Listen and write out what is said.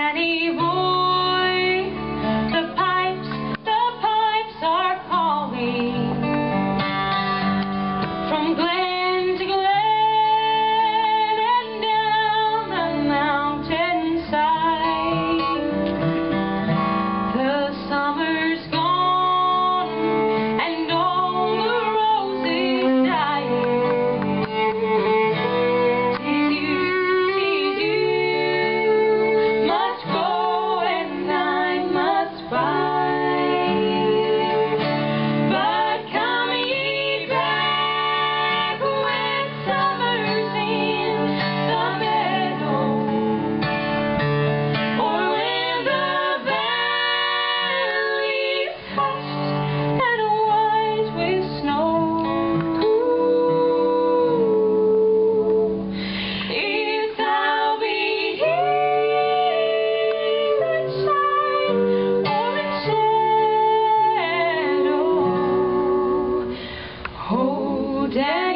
anymore. down.